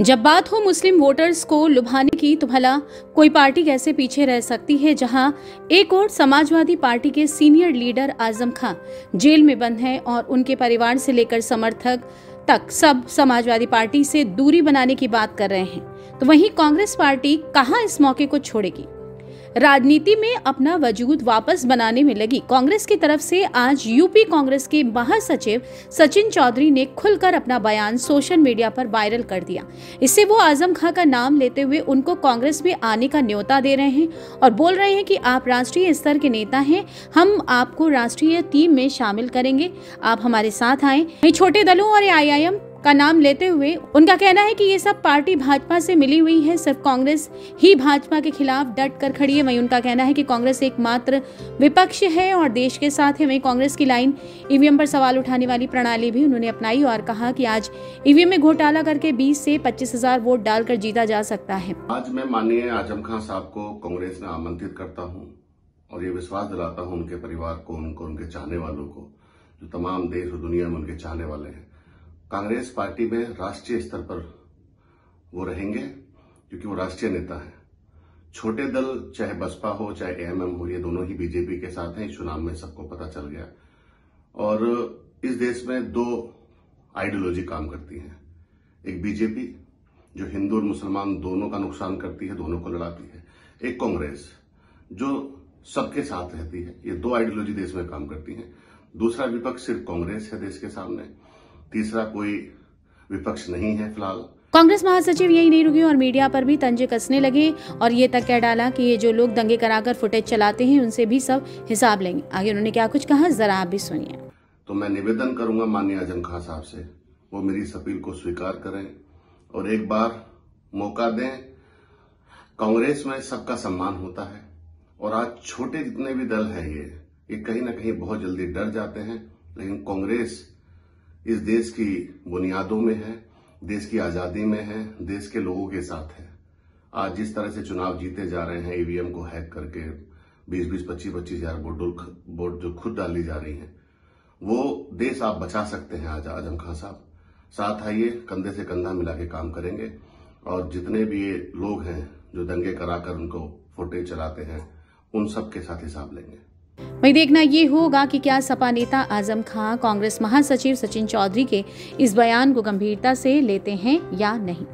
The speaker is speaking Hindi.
जब बात हो मुस्लिम वोटर्स को लुभाने की तो भला कोई पार्टी कैसे पीछे रह सकती है जहाँ एक और समाजवादी पार्टी के senior leader Azam Khan jail में बंद हैं और उनके परिवार से लेकर समर्थक तक सब समाजवादी पार्टी से दूरी बनाने की बात कर रहे हैं? तो वहीं कांग्रेस पार्टी कहाँ इस मौके को छोड़ेगी? राजनीति में अपना वजूद वापस बनाने में लगी कांग्रेस की तरफ़ से आज यूपी कांग्रेस के महासचिव सचिन चौधरी ने खुलकर अपना बयान सोशल मीडिया पर वायरल कर दिया। इससे वो आज़म खां का नाम लेते हुए उनको कांग्रेस में आने का न्योता दे रहे हैं और बोल रहे हैं कि आप राष्ट्रीय स्तर के नेता हैं, हम आपको राष्ट्रीय टीम में शामिल करेंगे। आप हमारे साथ आए। छोटे दलों और आई का नाम लेते हुए उनका कहना है कि ये सब पार्टी भाजपा से मिली हुई है। सिर्फ़ कांग्रेस ही भाजपा के खिलाफ डट कर खड़ी है। वहीं उनका कहना है कि कांग्रेस एकमात्र विपक्ष है और देश के साथ है। वहीं कांग्रेस की लाइन ईवीएम पर सवाल उठाने वाली प्रणाली भी उन्होंने अपनाई और कहा कि आज ईवीएम में घोटाला करके बीस से पच्चीस हज़ार वोट डालकर जीता जा सकता है। आज मैं माननीय आज़म खान साहब को कांग्रेस में आमंत्रित करता हूँ और ये विश्वास दिलाता हूँ उनके परिवार को, उनको, उनके चाहने वालों को, जो तमाम देश और दुनिया में उनके चाहने वाले हैं। कांग्रेस पार्टी में राष्ट्रीय स्तर पर वो रहेंगे, क्योंकि वो राष्ट्रीय नेता है। छोटे दल, चाहे बसपा हो, चाहे एएमएम हो, ये दोनों ही बीजेपी के साथ हैं। इस चुनाव में सबको पता चल गया। और इस देश में दो आइडियोलॉजी काम करती है। एक बीजेपी जो हिंदू और मुसलमान दोनों का नुकसान करती है, दोनों को लड़ाती है। एक कांग्रेस, जो सबके साथ रहती है। ये दो आइडियोलॉजी देश में काम करती है। दूसरा विपक्ष सिर्फ़ कांग्रेस है देश के सामने। तीसरा कोई विपक्ष नहीं है फ़िलहाल। कांग्रेस महासचिव यही नहीं रुके और मीडिया पर भी तंजे कसने लगे और ये तक कह डाला कि ये जो लोग दंगे कराकर फुटेज चलाते हैं उनसे भी सब हिसाब लेंगे। आगे उन्होंने क्या कुछ कहा जरा आप भी सुनिए। तो मैं निवेदन करूँगा माननीय आज़म खान साहब से वो मेरी इस अपील को स्वीकार करें और एक बार मौका दें कांग्रेस में सबका सम्मान होता है और आज छोटे जितने भी दल है ये ये कहीं ना कहीं बहुत जल्दी डर जाते हैं लेकिन कांग्रेस इस देश की बुनियादों में है देश की आज़ादी में है देश के लोगों के साथ है। आज जिस तरह से चुनाव जीते जा रहे हैं ईवीएम को हैक करके 20-20, 25-25 हज़ार वोट वोट जो खुद डाली जा रही हैं वो देश आप बचा सकते हैं आज आज़म खान साहब। साथ आइए कंधे से कंधा मिला के काम करेंगे और जितने भी ये लोग हैं जो दंगे कराकर उनको फुटेज चलाते हैं उन सब के साथ हिसाब लेंगे। वही देखना ये होगा कि क्या सपा नेता आज़म खां कांग्रेस महासचिव सचिन चौधरी के इस बयान को गंभीरता से लेते हैं या नहीं।